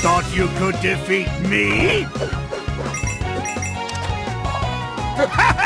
Thought you could defeat me?